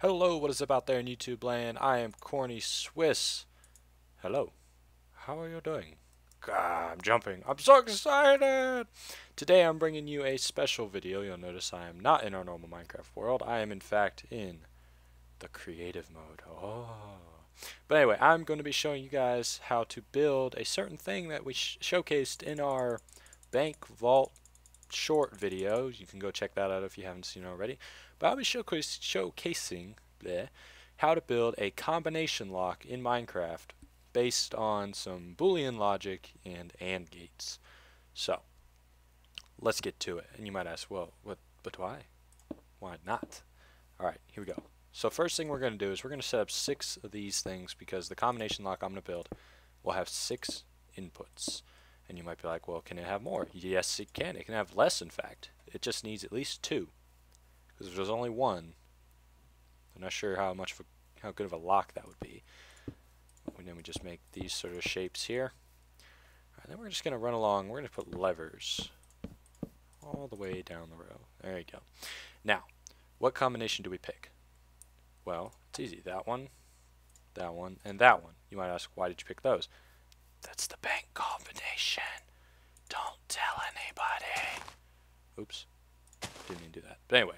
Hello, what is up out there in YouTube land? I am Corny Swiss. Hello. How are you doing? God, I'm jumping. I'm so excited! Today I'm bringing you a special video. You'll notice I am not in our normal Minecraft world. I am in fact in the creative mode. Oh. But anyway, I'm going to be showing you guys how to build a certain thing that we sh showcased in our bank vault short video. You can go check that out if you haven't seen it already. But I'll be showcasing bleh, how to build a combination lock in Minecraft based on some Boolean logic and AND gates. So, let's get to it. And you might ask, well, what, but why? Why not? Alright, here we go. So first thing we're going to do is we're going to set up six of these things because the combination lock I'm going to build will have six inputs. And you might be like, well, can it have more? Yes, it can. It can have less, in fact. It just needs at least two. Because if there's only one, I'm not sure how much of a, how good of a lock that would be. And then we just make these sort of shapes here. And then we're just going to run along. We're going to put levers all the way down the row. There you go. Now, what combination do we pick? Well, it's easy. That one, that one, and that one. You might ask, why did you pick those? That's the bank combination. Don't tell anybody. Oops. Didn't mean to do that. But anyway,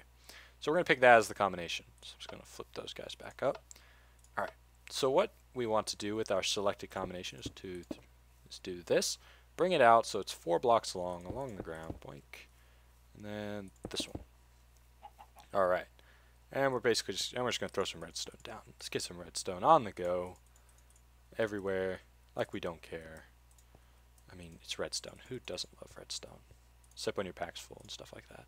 so we're going to pick that as the combination. So I'm just going to flip those guys back up. Alright, so what we want to do with our selected combination is to is do this. Bring it out so it's four blocks long along the ground. Boink. And then this one. Alright. And we're basically just, and we're just going to throw some redstone down. Let's get some redstone on the go. Everywhere. Like we don't care. I mean, it's redstone. Who doesn't love redstone? Except when your pack's full and stuff like that.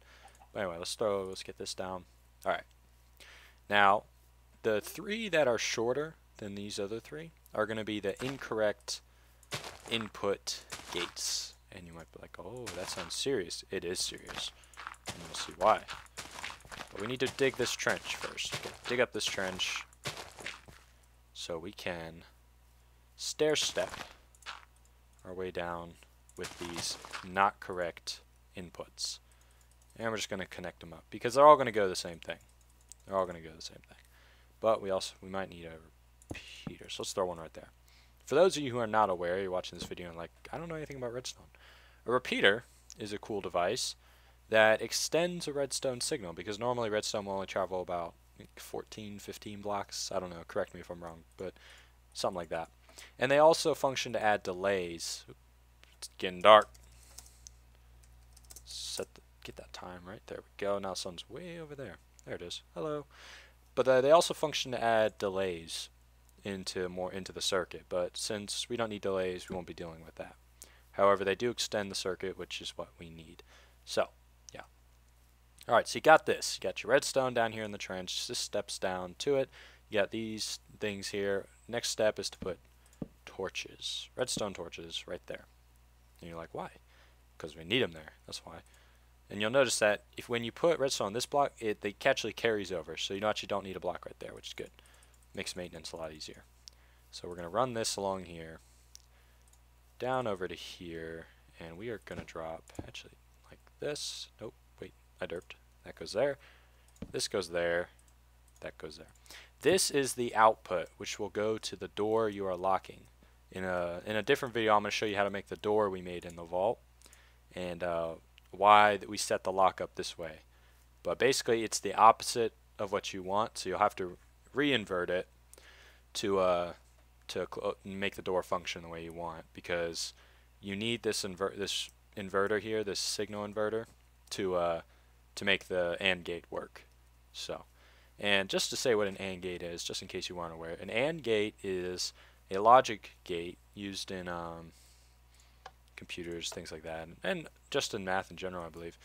But anyway, let's throw, let's get this down. Alright. Now, the three that are shorter than these other three are going to be the incorrect input gates. And you might be like, oh, that sounds serious. It is serious. And you'll see why. But we need to dig this trench first. Dig up this trench so we can stair step our way down with these not correct inputs. And we're just going to connect them up because they're all going to go the same thing. They're all going to go the same thing. But we also we might need a repeater. So let's throw one right there. For those of you who are not aware, you're watching this video and like, I don't know anything about redstone. A repeater is a cool device that extends a redstone signal because normally redstone will only travel about 14, 15 blocks. I don't know, correct me if I'm wrong, but something like that. And they also function to add delays. It's getting dark. Set the, get that time right. There we go. Now sun's way over there. There it is. Hello. But uh, they also function to add delays into more into the circuit. But since we don't need delays, we won't be dealing with that. However, they do extend the circuit, which is what we need. So, yeah. All right, so you got this. You got your redstone down here in the trench. This steps down to it. You got these things here. Next step is to put torches, redstone torches, right there. And you're like, why? Because we need them there. That's why. And you'll notice that if when you put redstone on this block, it they actually carries over. So you actually don't need a block right there, which is good. Makes maintenance a lot easier. So we're going to run this along here, down over to here, and we are going to drop, actually, like this. Nope, wait, I derped. That goes there. This goes there. That goes there. This is the output, which will go to the door you are locking. In a, in a different video, I'm going to show you how to make the door we made in the vault. And uh, why that we set the lock up this way. But basically, it's the opposite of what you want, so you'll have to re-invert it to uh, to make the door function the way you want because you need this invert this inverter here, this signal inverter, to uh, to make the AND gate work. So, and just to say what an AND gate is, just in case you weren't aware, an AND gate is a logic gate used in um, computers, things like that, and just in math in general, I believe,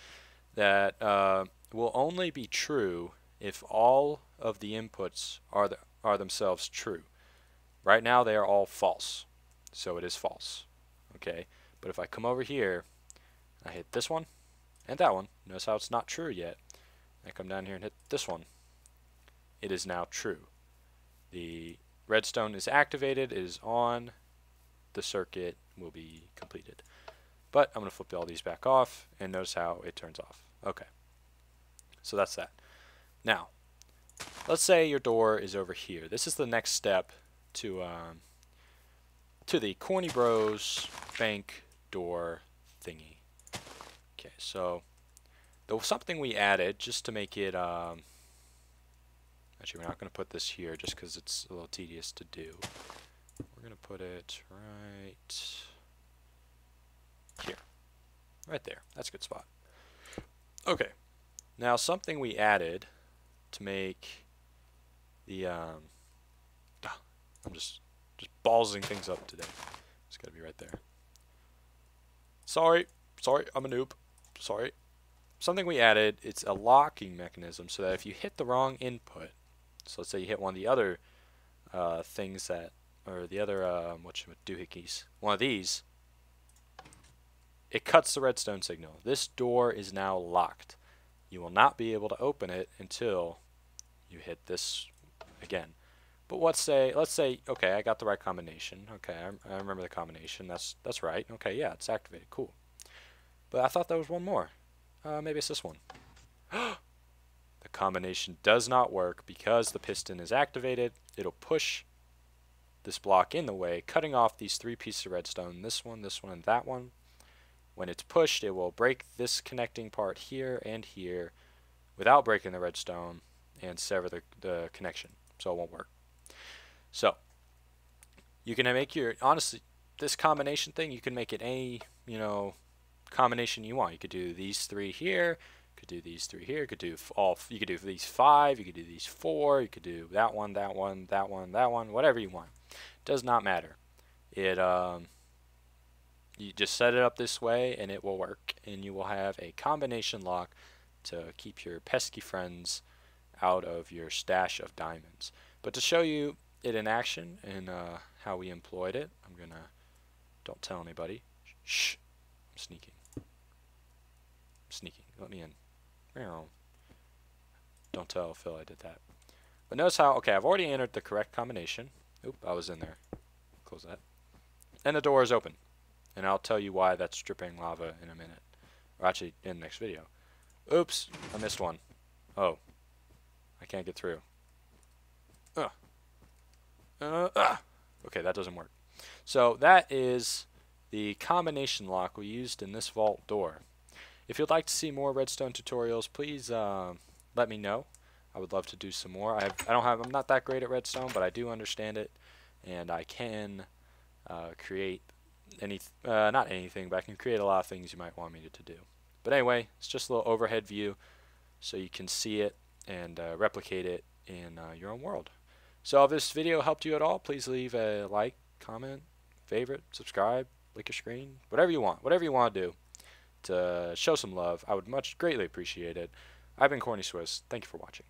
that uh, will only be true if all of the inputs are, the, are themselves true. Right now they are all false, so it is false. Okay, but if I come over here, I hit this one and that one, notice how it's not true yet. I come down here and hit this one. It is now true. The redstone is activated, it is on, the circuit will be completed. But I'm going to flip all these back off and notice how it turns off. Okay. So that's that. Now, let's say your door is over here. This is the next step to um, to the Corny Bros bank door thingy. Okay, so there was something we added just to make it. Um, actually, we're not going to put this here just because it's a little tedious to do. We're going to put it right here, right there. That's a good spot. Okay, now something we added to make the um, ah, I'm just just ballsing things up today. It's got to be right there. Sorry, sorry, I'm a noob. Sorry. Something we added, it's a locking mechanism so that if you hit the wrong input, so let's say you hit one of the other uh, things that, or the other, um, what doohickeys, one of these, it cuts the redstone signal. This door is now locked. You will not be able to open it until you hit this again. But let's say, let's say, okay, I got the right combination. Okay, I, I remember the combination. That's that's right. Okay, yeah, it's activated. Cool. But I thought there was one more. Uh, maybe it's this one. the combination does not work because the piston is activated. It'll push this block in the way, cutting off these three pieces of redstone. This one, this one, and that one. When it's pushed, it will break this connecting part here and here without breaking the redstone and sever the, the connection. So it won't work. So you can make your honestly this combination thing you can make it any you know combination you want. You could do these three here, could do these three here, could do all you could do these five, you could do these four, you could do that one, that one, that one, that one, whatever you want. Does not matter. It um you just set it up this way and it will work and you will have a combination lock to keep your pesky friends out of your stash of diamonds. But to show you it in action and uh, how we employed it. I'm gonna don't tell anybody. Shh. I'm sneaking. I'm sneaking. Let me in. Don't tell Phil I did that. But notice how okay, I've already entered the correct combination. Oop, I was in there. Close that. And the door is open. And I'll tell you why that's dripping lava in a minute. Or actually in the next video. Oops, I missed one. Oh. I can't get through. Ugh. Uh, ah. Okay, that doesn't work. So that is the combination lock we used in this vault door. If you'd like to see more redstone tutorials, please uh, let me know. I would love to do some more. I, have, I don't have. I'm not that great at redstone, but I do understand it, and I can uh, create any. Uh, not anything, but I can create a lot of things you might want me to, do. But anyway, it's just a little overhead view, so you can see it and uh, replicate it in uh, your own world. So if this video helped you at all, please leave a like, comment, favorite, subscribe, lick a screen, whatever you want, whatever you want to do to show some love. I would much greatly appreciate it. I've been Corny Swiss. Thank you for watching.